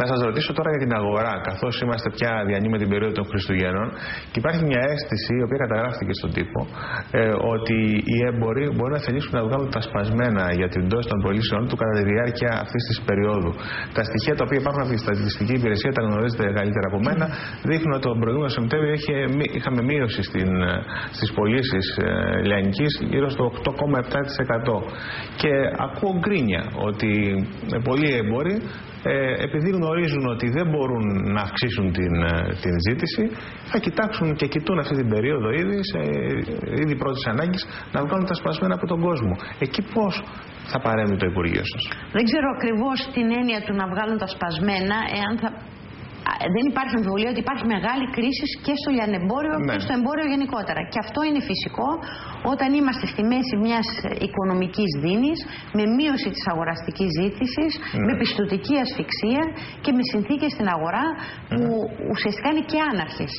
Να σας ρωτήσω τώρα για την αγορά, καθώς είμαστε πια διανύουμε την περίοδο των Χριστουγέννων και υπάρχει μια αίσθηση, η οποία καταγράφηκε στον τύπο, ε, ότι οι έμποροι μπορεί να θελήσουν να βγάλουν τα σπασμένα για την πτώση των πωλήσεων του κατά τη διάρκεια αυτής της περίοδου. Τα στοιχεία τα οποία υπάρχουν από τη στατιστική υπηρεσία, τα γνωρίζετε καλύτερα από μένα, δείχνουν ότι τον προηγούμενο Σεπτέμβριο είχαμε μείωση στις πωλήσεις ε, λιανικής γύρω στο 8,7%. Και ακούω γκρίνια ότι πολλοί έμποροι ε, επειδή γνωρίζουν ότι δεν μπορούν να αυξήσουν την, ε, την ζήτηση, θα κοιτάξουν και κοιτούν αυτή την περίοδο ήδη, σε, ήδη πρώτης ανάγκης, να βγάλουν τα σπασμένα από τον κόσμο. Εκεί πώς θα παρέμει το Υπουργείο σας; Δεν ξέρω ακριβώς την έννοια του να βγάλουν τα σπασμένα, εάν θα δεν υπάρχει αμφιβολία ότι υπάρχει μεγάλη κρίση και στο λιανεμπόριο ναι. και στο εμπόριο γενικότερα. Και αυτό είναι φυσικό όταν είμαστε στη μέση μιας οικονομικής δίνης, με μείωση της αγοραστικής ζήτησης, ναι. με πιστοτική ασφυξία και με συνθήκες στην αγορά που ναι. ουσιαστικά είναι και άναρχες.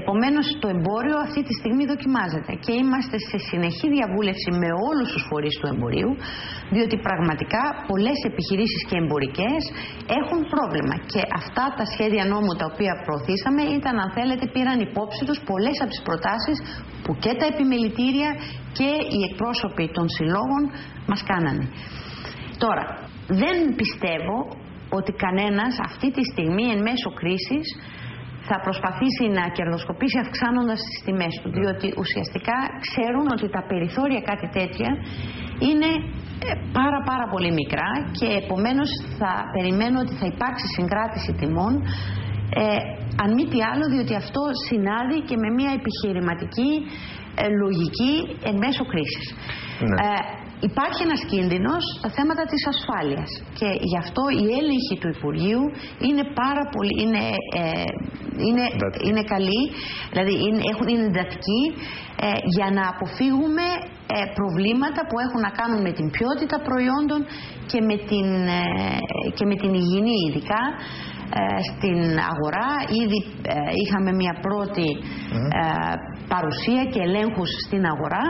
Επομένως, το εμπόριο αυτή τη στιγμή δοκιμάζεται και είμαστε σε συνεχή διαβούλευση με όλους τους φορείς του εμπορίου, διότι πραγματικά πολλές επιχειρήσεις και εμπορικές έχουν πρόβλημα. Και αυτά τα σχέδια νόμου τα οποία προωθήσαμε ήταν, αν θέλετε, πήραν υπόψη τους πολλές από τις προτάσεις που και τα επιμελητήρια και οι εκπρόσωποι των συλλόγων μας κάνανε. Τώρα, δεν πιστεύω ότι κανένας αυτή τη στιγμή εν μέσω κρίσης θα προσπαθήσει να κερδοσκοπήσει αυξάνοντας τις τιμές του διότι ουσιαστικά ξέρουν ότι τα περιθώρια κάτι τέτοια είναι ε, πάρα πάρα πολύ μικρά και επομένως θα περιμένω ότι θα υπάρξει συγκράτηση τιμών ε, αν μη τι άλλο διότι αυτό συνάδει και με μια επιχειρηματική ε, λογική εν μέσω κρίσης. Ναι. Ε, υπάρχει ένας κίνδυνος στα θέματα της ασφάλειας και γι' αυτό η έλεγχη του Υπουργείου είναι πάρα πολύ, είναι, ε, είναι, είναι καλή, δηλαδή είναι, έχουν, είναι εντατική ε, για να αποφύγουμε ε, προβλήματα που έχουν να κάνουν με την ποιότητα προϊόντων και με την, και με την υγιεινή ειδικά στην αγορά. Ήδη είχαμε μια πρώτη παρουσία και ελέγχους στην αγορά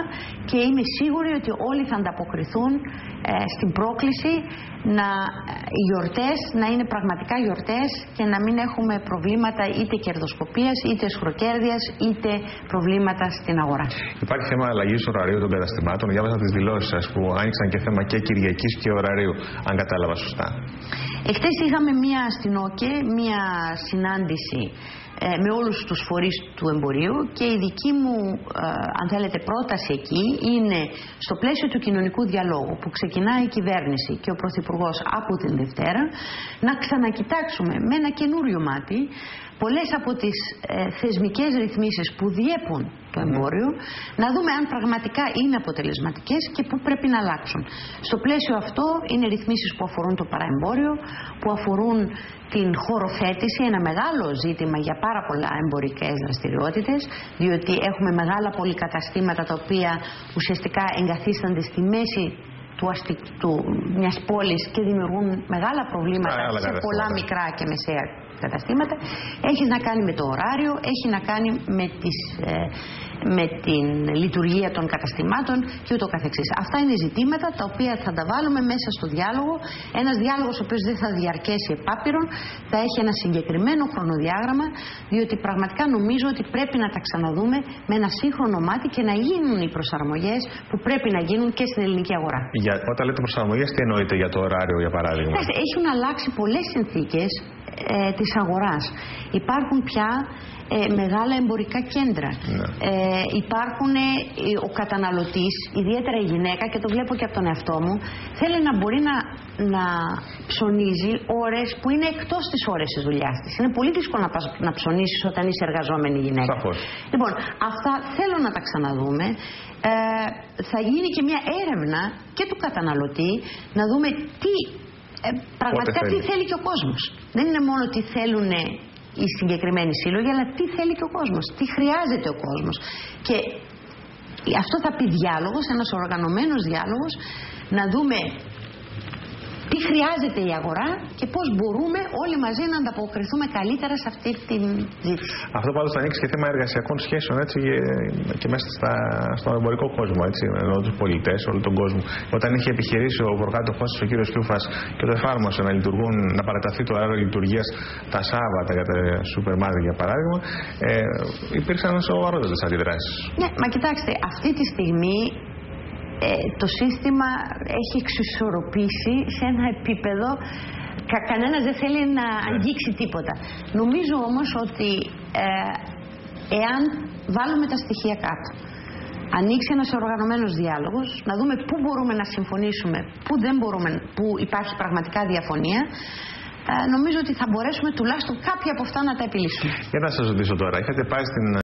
και είμαι σίγουρη ότι όλοι θα ανταποκριθούν ε, στην πρόκληση να οι γιορτές να είναι πραγματικά γιορτές και να μην έχουμε προβλήματα είτε κερδοσκοπίας είτε σχροκέρδειας είτε προβλήματα στην αγορά. Υπάρχει θέμα αλλαγής ωραρίου των καταστημάτων. Διάβασα τις δηλώσεις σας που άνοιξαν και θέμα και Κυριακής και ωραρίου, αν κατάλαβα σωστά. Εχθές είχαμε μία στην ΟΚΕ, μία συνάντηση ε, με όλους τους φορείς του εμπορίου και η δική μου, ε, αν θέλετε, πρόταση εκεί είναι στο πλαίσιο του κοινωνικού διαλόγου που ξεκινάει η κυβέρνηση και ο Πρωθυπουργός από την Δευτέρα να ξανακοιτάξουμε με ένα καινούριο μάτι πολλές από τις ε, θεσμικές ρυθμίσεις που διέπουν το εμπόριο, να δούμε αν πραγματικά είναι αποτελεσματικές και πού πρέπει να αλλάξουν. Στο πλαίσιο αυτό είναι ρυθμίσεις που αφορούν το παραεμπόριο, που αφορούν την χωροθέτηση, ένα μεγάλο ζήτημα για πάρα πολλά εμπορικές δραστηριότητες, διότι έχουμε μεγάλα πολυκαταστήματα τα οποία ουσιαστικά εγκαθίστανται στη μέση του, αστι... του μιας πόλης και δημιουργούν μεγάλα προβλήματα σε πολλά μικρά και μεσαία καταστήματα. Έχεις να κάνει με το ωράριο, έχεις να κάνει με τις ε, με την λειτουργία των καταστημάτων και ούτω καθεξής. Αυτά είναι ζητήματα τα οποία θα τα βάλουμε μέσα στο διάλογο. Ένας διάλογος ο οποίος δεν θα διαρκέσει επάπειρον, θα έχει ένα συγκεκριμένο χρονοδιάγραμμα, διότι πραγματικά νομίζω ότι πρέπει να τα ξαναδούμε με ένα σύγχρονο μάτι και να γίνουν οι προσαρμογές που πρέπει να γίνουν και στην ελληνική αγορά. Για, όταν λέτε προσαρμογές, τι εννοείτε για το ωράριο, για παράδειγμα; Έχουν αλλάξει πολλές συνθήκες ε, της αγοράς. Υπάρχουν πια ε, μεγάλα εμπορικά κέντρα. Ναι. Ε, υπάρχουν ε, ο καταναλωτής, ιδιαίτερα η γυναίκα και το βλέπω και από τον εαυτό μου, θέλει να μπορεί να, να ψωνίζει ώρες που είναι εκτός της ώρες της δουλειάς της. Είναι πολύ δύσκολο να, πας, να ψωνίσεις όταν είσαι εργαζόμενη γυναίκα. Σαφώς. Λοιπόν, αυτά θέλω να τα ξαναδούμε. Ε, θα γίνει και μια έρευνα και του καταναλωτή να δούμε τι ε, πραγματικά τι θέλει και ο κόσμος. Δεν είναι μόνο τι θέλουν οι συγκεκριμένοι σύλλογοι, αλλά τι θέλει και ο κόσμος, τι χρειάζεται ο κόσμος. Και αυτό θα πει διάλογος, ένας οργανωμένος διάλογος, να δούμε τι τι χρειάζεται η αγορά και πώς μπορούμε όλοι μαζί να ανταποκριθούμε καλύτερα σε αυτή τη ζήτηση. Αυτό πάντως θα ανοίξει και θέμα εργασιακών σχέσεων έτσι, και μέσα στα, στον εμπορικό κόσμο, έτσι, ενώ τους πολιτές, όλο τον κόσμο. Όταν είχε επιχειρήσει ο προκάτοχός ο κύριος Κιούφας και το εφάρμοσε να, λειτουργούν, να παραταθεί το αέριο λειτουργίας τα Σάββατα για τα σούπερ μάρκετ για παράδειγμα, ε, υπήρξαν σοβαρότερες αντιδράσεις. Ναι, μα κοιτάξτε, αυτή τη στιγμή ε, το σύστημα έχει εξισορροπήσει σε ένα επίπεδο κα, κανένας δεν θέλει να ναι. αγγίξει τίποτα. Νομίζω όμως ότι ε, εάν βάλουμε τα στοιχεία κάτω ανοίξει ένας οργανωμένος διάλογος, να δούμε πού μπορούμε να συμφωνήσουμε, πού δεν μπορούμε, πού υπάρχει πραγματικά διαφωνία, ε, νομίζω ότι θα μπορέσουμε τουλάχιστον κάποια από αυτά να τα επιλύσουμε. Για να σας ρωτήσω τώρα, είχατε πάει στην